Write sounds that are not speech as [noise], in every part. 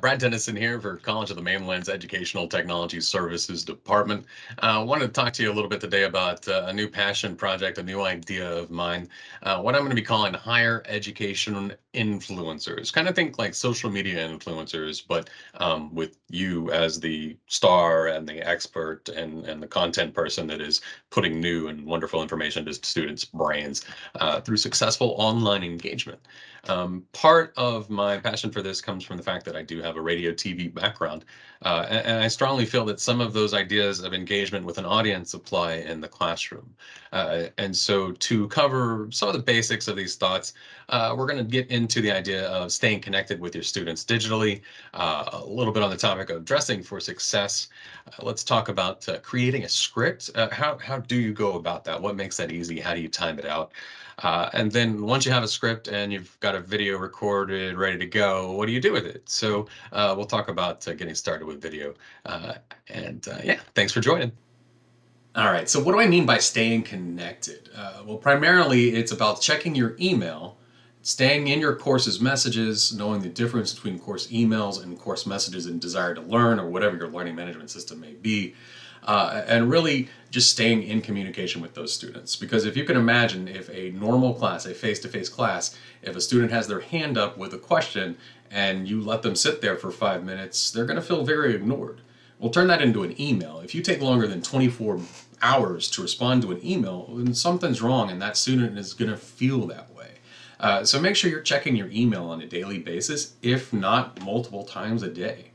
Brad Dennison here for College of the Mainland's Educational Technology Services Department. I uh, wanted to talk to you a little bit today about uh, a new passion project, a new idea of mine, uh, what I'm going to be calling higher education influencers. Kind of think like social media influencers, but um, with you as the star and the expert and, and the content person that is putting new and wonderful information to students' brains uh, through successful online engagement. Um, part of my passion for this comes from the fact that I do have a radio TV background. Uh, and, and, I strongly feel that some of those ideas of engagement with an audience apply in the classroom. Uh, and so to cover some of the basics of these thoughts, uh, we're going to get into the idea of staying connected with your students digitally, uh, a little bit on the topic of dressing for success. Uh, let's talk about uh, creating a script. how, how do you go about that? What makes that easy? How do you time it out? Uh, and then once you have a script and you've got a video recorded, ready to go, what do you do with it? So uh, we'll talk about uh, getting started with video. Uh, and uh, yeah, thanks for joining. All right, so what do I mean by staying connected? Uh, well, primarily it's about checking your email, staying in your course's messages, knowing the difference between course emails and course messages in Desire to Learn or whatever your learning management system may be uh, and really just staying in communication with those students. Because if you can imagine, if a normal class, a face-to-face class, if a student has their hand up with a question and you let them sit there for five minutes, they're going to feel very ignored. We'll turn that into an email. If you take longer than 24 hours to respond to an email, then something's wrong and that student is going to feel that way. Uh, so make sure you're checking your email on a daily basis, if not multiple times a day.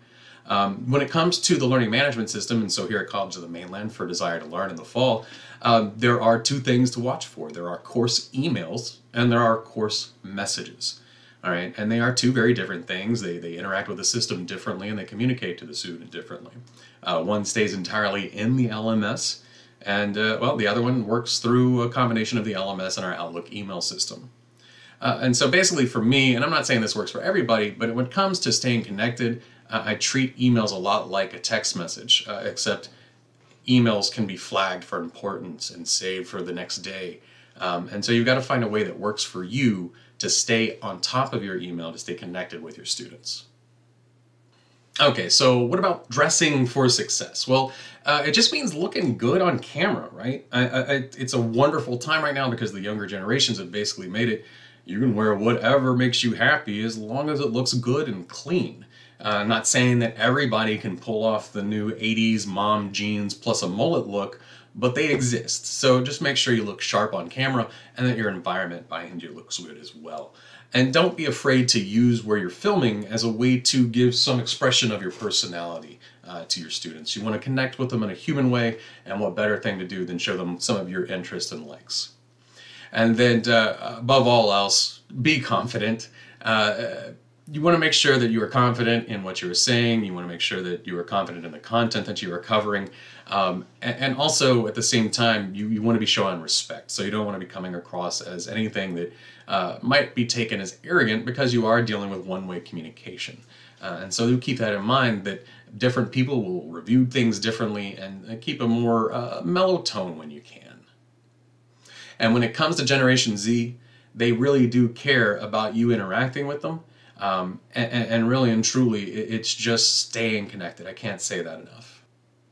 Um, when it comes to the learning management system, and so here at College of the Mainland for Desire to Learn in the fall, um, there are two things to watch for. There are course emails and there are course messages. All right, and they are two very different things. They, they interact with the system differently and they communicate to the student differently. Uh, one stays entirely in the LMS, and uh, well, the other one works through a combination of the LMS and our Outlook email system. Uh, and so basically for me, and I'm not saying this works for everybody, but when it comes to staying connected, I treat emails a lot like a text message, uh, except emails can be flagged for importance and saved for the next day. Um, and so you've got to find a way that works for you to stay on top of your email, to stay connected with your students. Okay, so what about dressing for success? Well, uh, it just means looking good on camera, right? I, I, it's a wonderful time right now because the younger generations have basically made it. You can wear whatever makes you happy as long as it looks good and clean. Uh, I'm not saying that everybody can pull off the new 80s mom jeans plus a mullet look, but they exist. So just make sure you look sharp on camera and that your environment behind you looks good as well. And don't be afraid to use where you're filming as a way to give some expression of your personality uh, to your students. You want to connect with them in a human way, and what better thing to do than show them some of your interests and likes. And then, uh, above all else, be confident. Uh, you want to make sure that you are confident in what you are saying. You want to make sure that you are confident in the content that you are covering. Um, and, and, also, at the same time, you, you want to be showing respect. So you don't want to be coming across as anything that uh, might be taken as arrogant because you are dealing with one-way communication. Uh, and so you keep that in mind that different people will review things differently and keep a more uh, mellow tone when you can. And when it comes to Generation Z, they really do care about you interacting with them um, and, and, really and truly, it's just staying connected. I can't say that enough.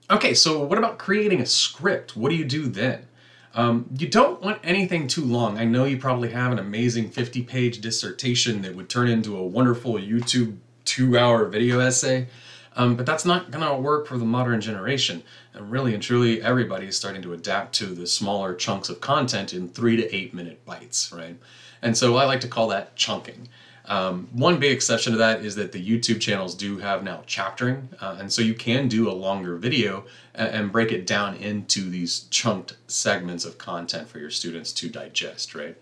Okay, so what about creating a script? What do you do then? Um, you don't want anything too long. I know you probably have an amazing 50 page dissertation that would turn into a wonderful YouTube two hour video essay, um, but that's not going to work for the modern generation. And really and truly, everybody is starting to adapt to the smaller chunks of content in three to eight minute bites, right? And so I like to call that chunking. Um, one big exception to that is that the YouTube channels do have now chaptering, uh, and so you can do a longer video and, and, break it down into these chunked segments of content for your students to digest, right?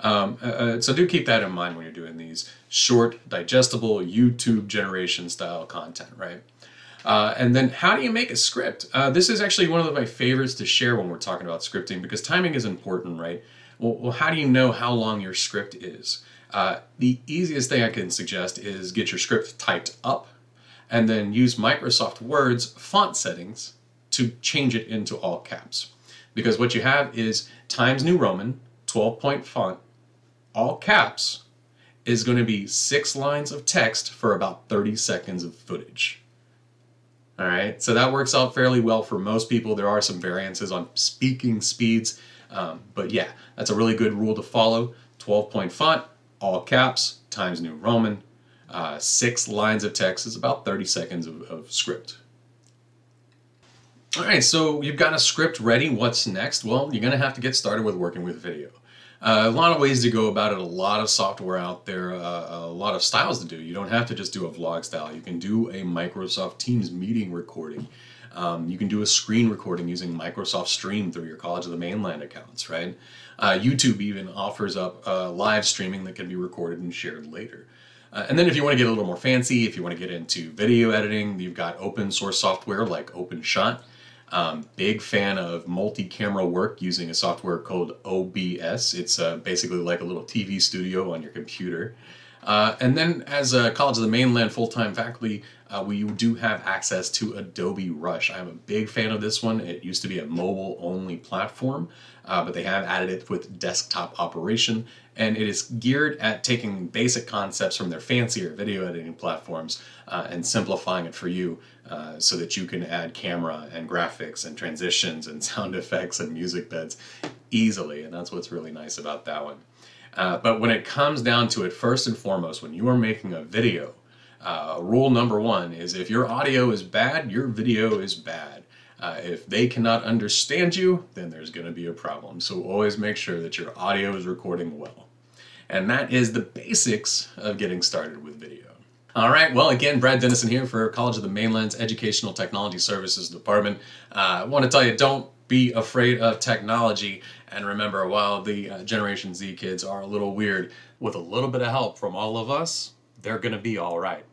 Um, uh, uh, so do keep that in mind when you're doing these short, digestible YouTube generation style content, right? Uh, and then how do you make a script? Uh, this is actually one of my favorites to share when we're talking about scripting because timing is important, right? Well, well how do you know how long your script is? Uh, the easiest thing I can suggest is get your script typed up and then use Microsoft Word's font settings to change it into all caps. Because what you have is Times New Roman, 12 point font, all caps, is going to be six lines of text for about 30 seconds of footage. All right, so that works out fairly well for most people. There are some variances on speaking speeds, um, but yeah, that's a really good rule to follow. 12 point font, all caps, Times New Roman. Uh, six lines of text is about 30 seconds of, of script. All right, so you've got a script ready. What's next? Well, you're going to have to get started with working with video. Uh, a lot of ways to go about it, a lot of software out there, uh, a lot of styles to do. You don't have to just do a vlog style. You can do a Microsoft Teams meeting recording. Um, you can do a screen recording using Microsoft Stream through your College of the Mainland accounts, right? Uh, YouTube even offers up uh, live streaming that can be recorded and shared later. Uh, and then if you want to get a little more fancy, if you want to get into video editing, you've got open source software like OpenShot. Um, big fan of multi-camera work using a software called OBS. It's uh, basically like a little TV studio on your computer. Uh, and then as a College of the Mainland full-time faculty, uh, we do have access to Adobe Rush. I'm a big fan of this one. It used to be a mobile-only platform, uh, but they have added it with desktop operation, and it is geared at taking basic concepts from their fancier video editing platforms uh, and simplifying it for you uh, so that you can add camera and graphics and transitions and [laughs] sound effects and music beds easily, and that's what's really nice about that one. Uh, but when it comes down to it, first and foremost, when you are making a video, uh, rule number one is if your audio is bad, your video is bad. Uh, if they cannot understand you, then there's going to be a problem. So always make sure that your audio is recording well. And that is the basics of getting started with video. All right, well, again, Brad Dennison here for College of the Mainland's Educational Technology Services Department. Uh, I want to tell you, don't be afraid of technology. And remember, while the uh, Generation Z kids are a little weird, with a little bit of help from all of us, they're going to be all right.